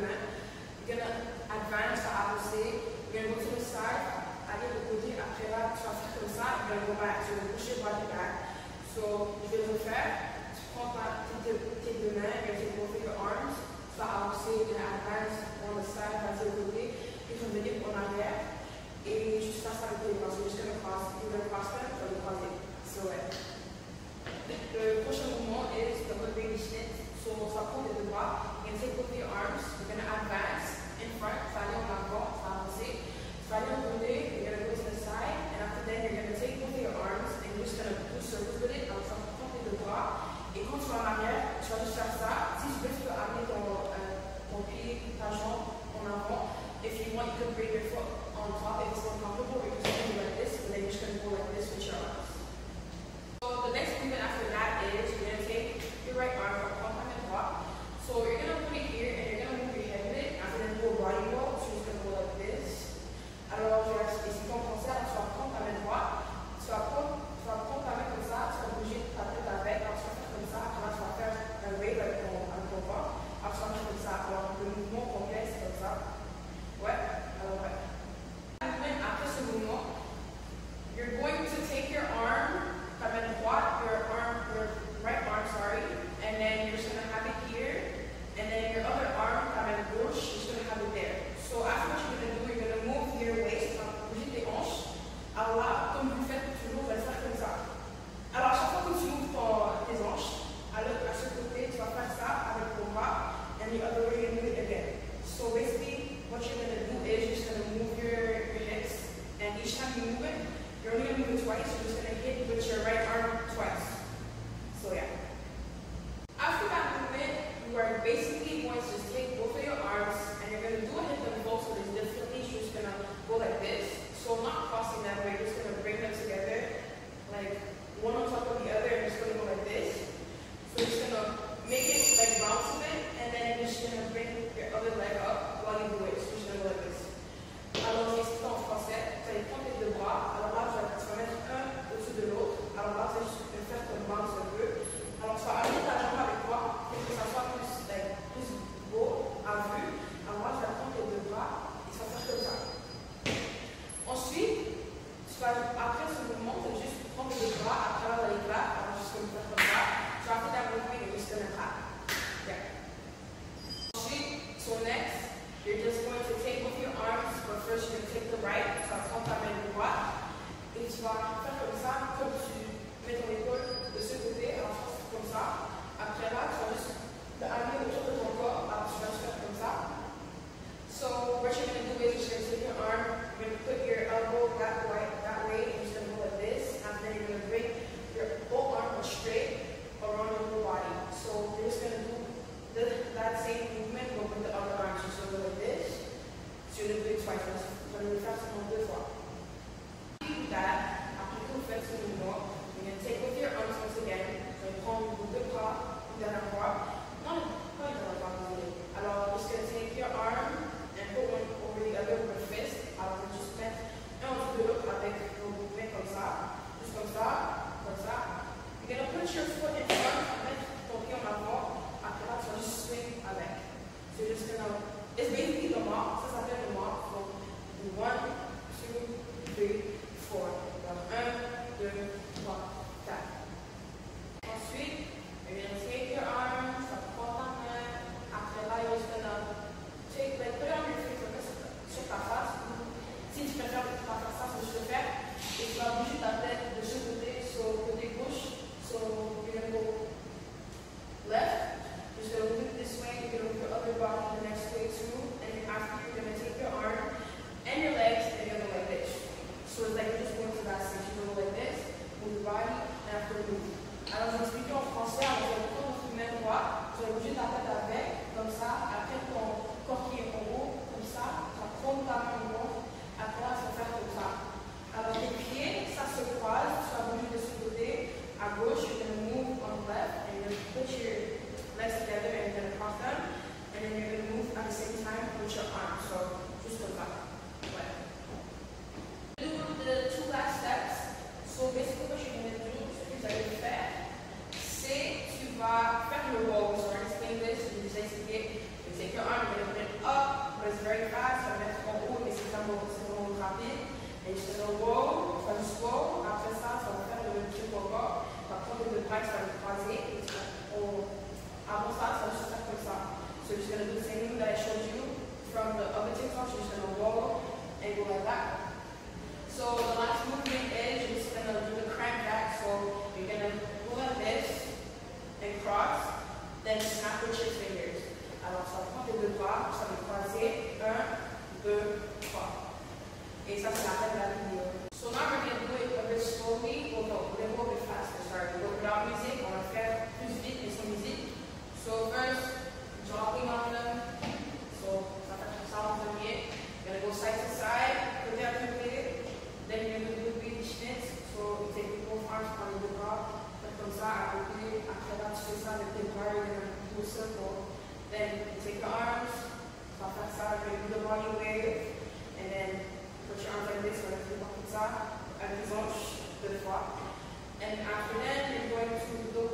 You're gonna advance to opposite. You're gonna go to the side. Aller de côté, après là, tu vas faire comme ça. You're gonna go back. So you're pushing body back. So je vais le faire. Tu prends ta, tes, tes deux mains, you're gonna move your arms. So opposite, you're gonna advance on the side, vas-y de côté. Puis revenir en arrière. Et tu fasses avec tes bras. So you're just gonna cross. You're gonna cross them or you cross it. So ouais. Le prochain mouvement est le baby snatch. So on s'apprend des deux bras. using both your arms. You're going to advance in front, fallo en avant, avancé, fallo en donde, you're going to go to the side, and after that you're going to take both your arms and you're just going to do circles with it, and faisant tromper de bras. Et quand tu vas en arrière, so vas juste faire ça. Si tu veux, tu peux amener ton, euh, ton pied, ta jambe en avant. If you want, you can bring your foot on top if it's more comfortable, you can just do like this, and then you're just going to go like this with your arms. So the next movement after no, it's basically the mock, since I've did the mock, for one then you can take your arms, off that side, maybe the body wave, and then put your arms like this when you walk and launch, the flop. And after that, you're going to do